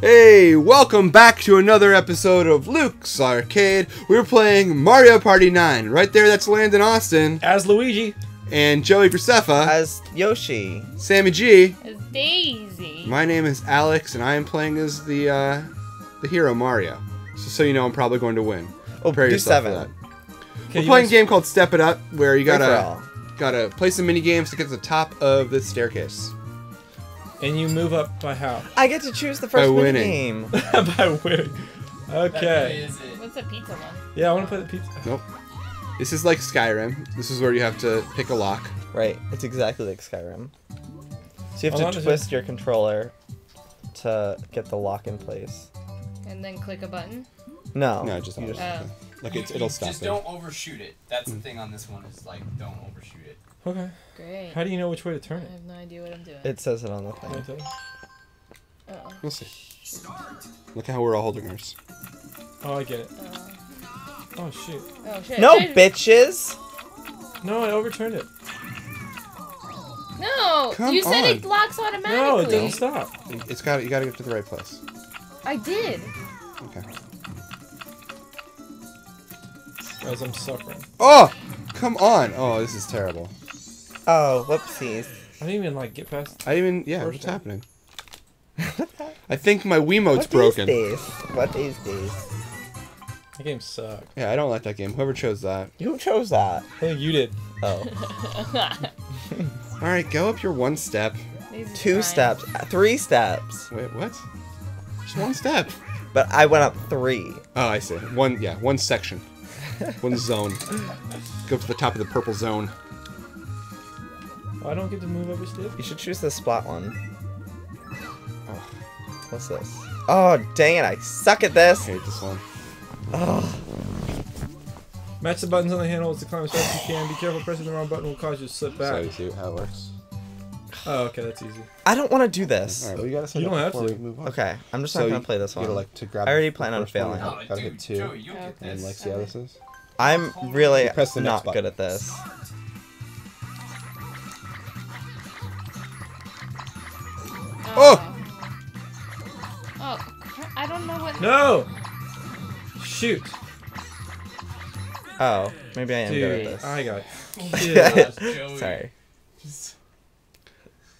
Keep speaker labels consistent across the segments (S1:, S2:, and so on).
S1: Hey, welcome back to another episode of Luke's Arcade. We're playing Mario Party 9. Right there, that's Landon Austin.
S2: As Luigi.
S1: And Joey Graceffa.
S3: As Yoshi.
S1: Sammy G.
S4: It's Daisy.
S1: My name is Alex, and I am playing as the, uh, the hero Mario. So, so you know I'm probably going to win.
S3: Oh,
S1: Prepare
S3: do
S1: yourself for
S3: seven.
S1: that.
S2: Okay,
S1: We're playing a game called Step It Up, where you gotta,
S3: all.
S1: gotta play some mini games to get to the top of the staircase.
S2: And you move up by how?
S3: I get to choose the
S1: By
S3: first
S1: winning.
S3: game.
S2: by winning. Okay.
S4: What's the pizza one?
S2: Yeah, I want to play the pizza.
S1: Nope. This is like Skyrim. This is where you have to pick a lock.
S3: Right, it's exactly like Skyrim. So you
S2: Hold on
S3: have
S2: a
S3: to
S2: sec.
S3: twist your controller to get the lock in place.
S4: And then click a button?
S3: No.
S1: No, just,
S3: you
S4: Oh.
S1: like it's, it'll stop
S5: Just
S1: there.
S5: don't overshoot it. That's the mm. thing on this one is like don't overshoot it.
S2: Okay.
S4: Great.
S2: How do you know which way to turn it?
S4: I have no idea what I'm doing.
S3: It says it on the thing.
S4: Uh-oh.
S1: We'll see. Look at how we're all holding ours.
S2: Oh, I get it.
S4: Uh,
S2: Oh, shoot.
S4: oh shit.
S3: No,
S4: shit.
S3: bitches!
S2: No, I overturned it.
S4: No!
S1: Come
S4: you said
S1: on.
S4: it locks automatically.
S2: No, it doesn't stop.
S1: It's got. You got to get to the right place.
S4: I did.
S1: Okay.
S2: As I'm suffering.
S1: Oh, come on. Oh, this is terrible.
S3: Oh, whoopsies.
S2: I didn't even, like, get past...
S1: I even. Yeah. What's
S2: one.
S1: happening? I think my Wiimote's
S3: What
S1: broken.
S3: is this? What is this?
S2: The game sucked.
S1: Yeah, I don't like that game. Whoever chose that.
S3: Who chose that?
S2: I think you did.
S3: Oh.
S1: All right, go up your one step.
S4: Daisy's
S3: Two
S4: crying.
S3: steps. uh, Three steps.
S1: Wait, what? Just one step.
S3: But I went up three.
S1: Oh, I see. One. Yeah, one section. One zone. Go to the top of the purple zone.
S2: Oh, I don't get to move up your step?
S3: You should choose the splat one. Oh, what's this? Oh, dang it, I suck at
S1: I
S3: this!
S1: hate this one.
S3: Oh,
S2: Match the buttons on the handles to climb as fast as you can. Be careful, pressing the wrong button will cause you to slip back.
S1: So
S2: back.
S1: you see how it works.
S2: Oh, okay, that's easy.
S3: I don't want to do this.
S1: All right, well, you gotta set
S2: You don't have to.
S1: we move on.
S3: Okay, I'm just
S1: So
S3: not gonna play this one.
S1: gotta like to grab.
S3: I already plan on
S1: first one,
S3: failing.
S1: you gotta
S5: dude,
S1: hit two,
S5: Joey, you'll get
S4: Okay.
S1: and
S5: this.
S1: like see how this is.
S3: I'm really
S1: You press the
S3: not
S1: button.
S3: good at this.
S1: Oh!
S4: oh! Oh, I don't know what.
S2: No! Shoot.
S3: Oh, maybe I am good at this.
S2: I got
S5: Gosh,
S3: Sorry.
S5: Just-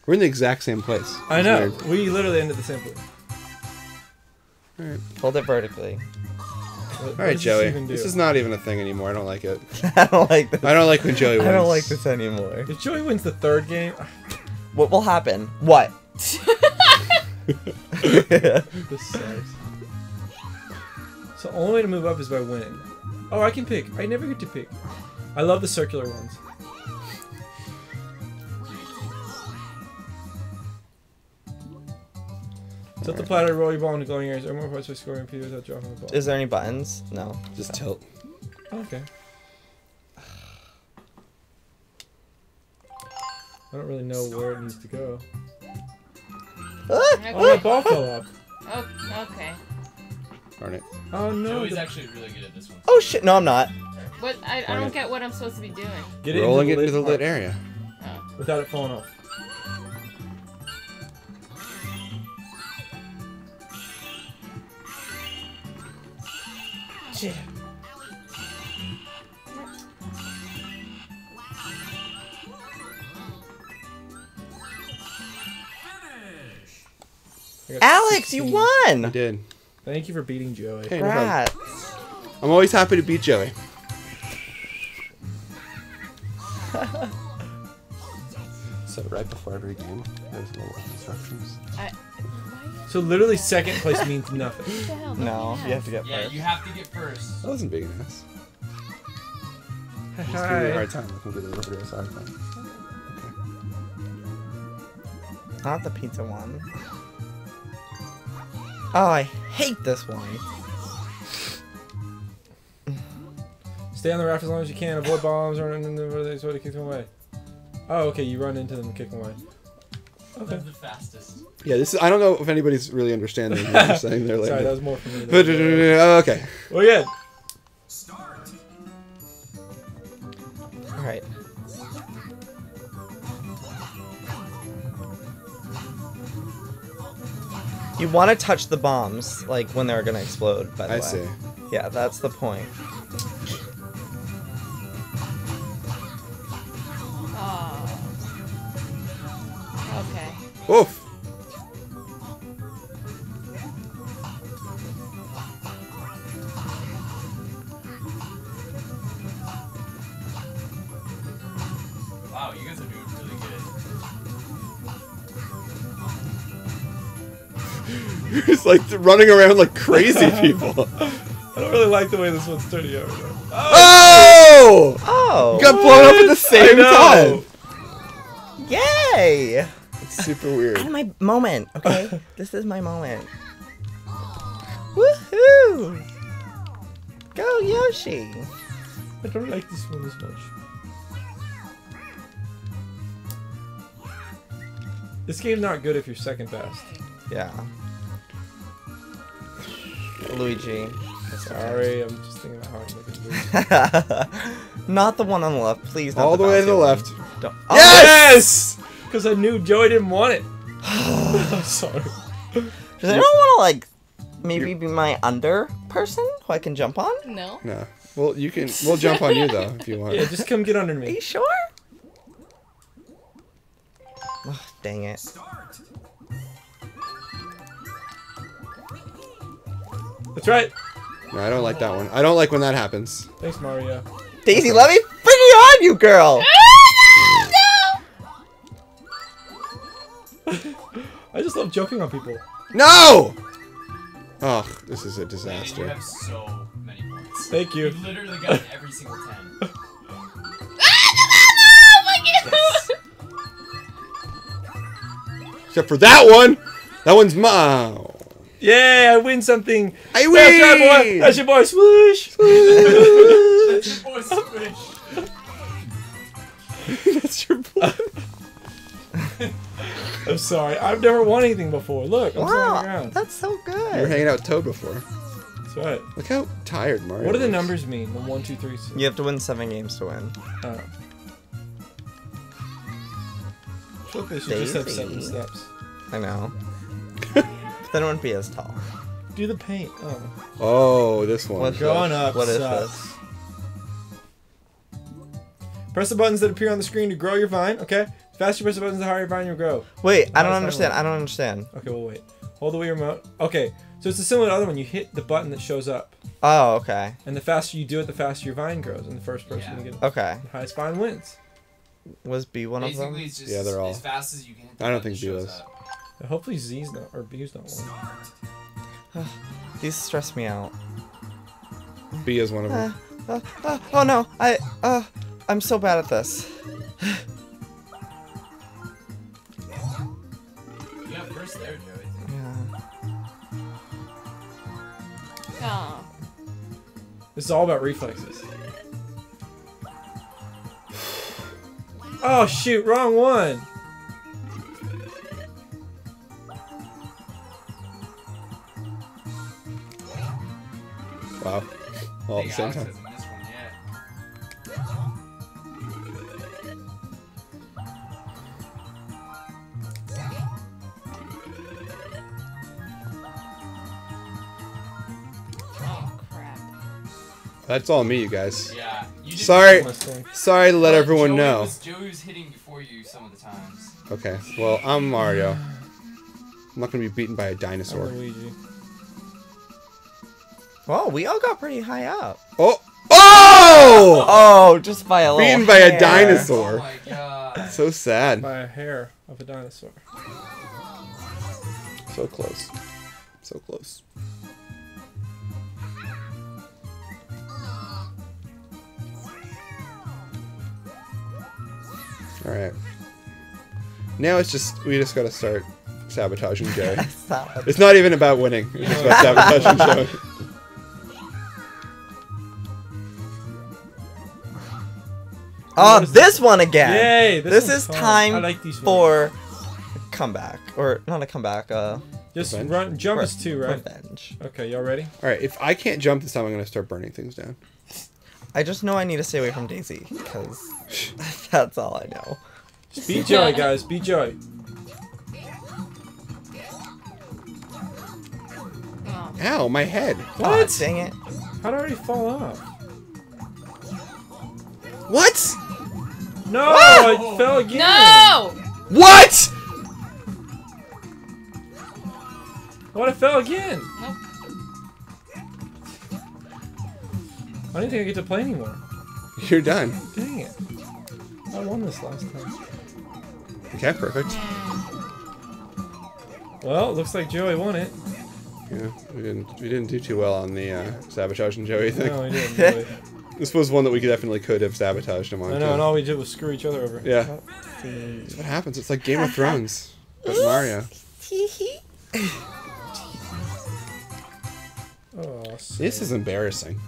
S1: We're in the exact same place.
S2: I know.
S1: weird.
S2: We literally ended the same place.
S1: Alright,
S3: Hold it vertically.
S2: What,
S1: All right,
S2: does
S1: Joey.
S2: even do?
S1: This is not even a thing anymore. I don't like it.
S3: I don't like this.
S1: I don't like when Joey wins.
S3: I don't like this anymore.
S2: If Joey wins the third game,
S3: What will happen? What?
S2: This sucks. So only way to move up is by winning. Oh, I can pick. I never get to pick. I love the circular ones. Tilt the platter, roll your ball into glowing areas, or more points by scoring P without dropping the ball.
S3: Is there any buttons? No.
S1: Just oh. tilt.
S2: Oh, okay. I don't really know where it needs to go. Oh, my
S4: Okay.
S2: ball fell off.
S4: Oh, okay.
S1: Darn it.
S2: Oh no.
S5: Joey's
S2: the-
S5: actually really good at this one.
S3: Oh shit! No, I'm not.
S4: What? I, I don't
S1: it.
S4: get what I'm supposed to be doing.
S2: Get it
S1: Rolling it
S2: into
S1: into the lit area.
S4: Oh.
S2: without it falling off. I got
S3: Alex, you
S2: 16.
S1: I
S3: won.
S1: did.
S2: Thank you for beating Joey.
S1: Okay, no I'm always happy to beat Joey. so right before every game, there's little instructions.
S4: I.
S2: So literally second place means nothing.
S4: What the hell?
S3: No, you have to get
S5: Yeah,
S3: first.
S5: you have to get first.
S1: That wasn't big enough. Just give me a
S2: Hi.
S1: hard time. I can get a little bit of.
S3: Not the pizza one. Oh, I hate this one.
S2: Stay on the raft as long as you can. Avoid bombs. Run into the this way to kick them away. Oh, okay. You run into them and kick them away. Okay.
S5: That's the fastest.
S1: Yeah, this is. I don't know if anybody's really understanding what you're saying there.
S2: Sorry, that was more for me.
S1: But,
S2: than-
S1: uh, okay.
S2: Well, good.
S3: All right. You want to touch the bombs, like when they're gonna explode. By the
S1: I
S3: way.
S1: see.
S3: Yeah, that's the point.
S4: Oh. Okay.
S1: Oof.
S5: Good.
S1: It's like running around like crazy people.
S2: I don't really like the way this one's turning out. right.
S1: Oh!
S3: Oh!
S1: You got blown up at the same time.
S3: Yay!
S1: It's super weird.
S3: And my moment, okay? this is my moment. Woohoo! Go Yoshi!
S2: I don't like this one as much. This game's not good if you're second best.
S3: Yeah. Luigi.
S2: Sorry, I'm just thinking about how I make it
S3: not the one on the left, please. Not
S1: All the way to the
S3: one.
S1: left.
S3: Don't.
S1: Oh, yes!
S2: Because I knew Joey didn't want it. I'm sorry.
S3: Does anyone want to like maybe be my under person who I can jump on?
S4: No.
S1: No. Well, you can. We'll jump on you though if you want.
S2: Yeah, just come get under me.
S3: Are you sure? Ugh, dang it.
S2: That's right.
S1: No, I don't like that one. I don't like when that happens.
S2: Thanks, Mario.
S3: Daisy, let me freaking on you, girl! No!
S2: I just love jumping on people.
S1: No! Oh, this is a
S5: Man, you
S1: disaster.
S5: have so many points.
S2: Thank you.
S5: You literally got every single ten.
S1: Except for that one. That one's mine.
S2: Yeah, I win something.
S1: I
S2: That's right, boy. That's your boy, swoosh.
S5: That's your boy Switch.
S1: That's your boy.
S2: I'm sorry. I've never won anything before. Look, I'm sitting on
S3: Wow,
S2: ground.
S3: that's so good.
S1: You were hanging out with Toad before.
S2: That's right.
S1: Look how tired Mario.
S2: What do the numbers mean? The one, two, three, six.
S3: You have to win seven games to win.
S2: Oh. I feel like they should just have seven
S3: Daisy.
S2: steps.
S3: I know. But then it wouldn't be as tall.
S2: Do the paint. Oh.
S1: Oh, this one.
S3: What's
S2: Going
S3: this?
S2: up
S3: What is
S2: sucks.
S3: this?
S2: Press the buttons that appear on the screen to grow your vine. Okay. The faster you press the buttons, the higher your vine will grow.
S3: Wait, I don't understand.
S2: I
S3: I don't understand.
S2: Okay, we'll wait. Hold the Wii remote. Okay, so it's a similar to the other one. You hit the button that shows up,
S3: Oh, okay.
S2: and the faster you do it, the faster your vine grows, and the first person to
S5: Yeah.
S2: get
S3: Okay.
S2: the highest vine wins.
S3: Was B one of them?
S5: it's just
S1: Yeah, they're all-
S5: as fast as you can.
S1: I don't think B was.
S5: up.
S2: Hopefully Z's not or B's not one.
S3: These stress me out.
S1: B is one of
S3: Uh,
S1: them.
S3: uh, uh, oh no, I uh, I'm so bad at this.
S5: You got first there, Joey.
S3: Yeah.
S4: Oh.
S2: This is all about reflexes. Oh shoot, wrong one.
S1: The
S5: Big
S1: same time.
S5: one yet.
S4: Oh crap.
S1: That's all me, you guys.
S5: Yeah. You did
S1: Sorry. Sorry to let
S5: But
S1: everyone
S5: Joey
S1: know.
S5: Was, Joey was hitting before you some of the times.
S1: Okay. Well, I'm Mario. I'm not gonna be beaten by a
S2: I'm
S1: dinosaur.
S2: Luigi.
S3: Well, we all got pretty high up.
S1: Oh! Oh!
S3: Oh, just by a little.
S1: Beaten by a dinosaur.
S5: Oh my god.
S1: So sad.
S2: By a hair of a dinosaur.
S1: So close. So close. Alright. Now it's just, we just gotta start sabotaging Joey. It's not even about winning, it's just about sabotaging Joey.
S3: Oh,
S2: What is
S3: this one again.
S2: Yay!
S3: This,
S2: one's
S3: is
S2: fun.
S3: time
S2: I like these
S3: for a comeback, or not a comeback. Uh,
S2: Just
S1: Revenge?
S2: run. Jump
S3: re-
S2: is two, right?
S3: Revenge.
S2: Okay, y'all ready?
S1: Alright, if I can't jump this time, I'm gonna start burning things down.
S3: I just know I need to stay away from Daisy because that's all I know.
S2: Be joy, guys. Be joy.
S1: Ow, my head.
S3: Aw,
S2: What?
S3: dang it.
S2: How'd I already fall off?
S1: What?
S2: No, I fell again.
S4: No!
S1: What?
S2: What? I fell again.
S4: Nope.
S2: I didn't think I get to play anymore.
S1: You're done.
S2: Dang it. I won this last time.
S1: Okay, perfect.
S2: Well, looks like Joey won it.
S1: Yeah, we didn't we didn't do too well on the uh, sabotage and Joey thing.
S2: No, I didn't. Really.
S1: This was one that we definitely could have sabotaged him on.
S2: I know, and all we did was screw each other over.
S1: Yeah. That's what happens. It's like Game of Thrones, but Mario.
S2: Oh.
S1: This is embarrassing.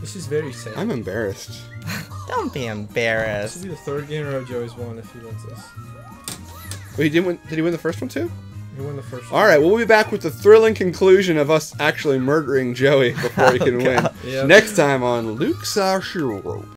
S2: This is very sad.
S1: I'm embarrassed.
S3: Don't be embarrassed.
S2: This will be the third game in a row Joey's won if he wins this.
S1: Wait, he didn't win. Did he win the first one too?
S2: He won the first
S1: All right, we'll be back with the thrilling conclusion of us actually murdering Joey before he can oh, win.
S2: Yeah.
S1: Next time on Luke's Our Hero.